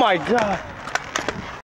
my God.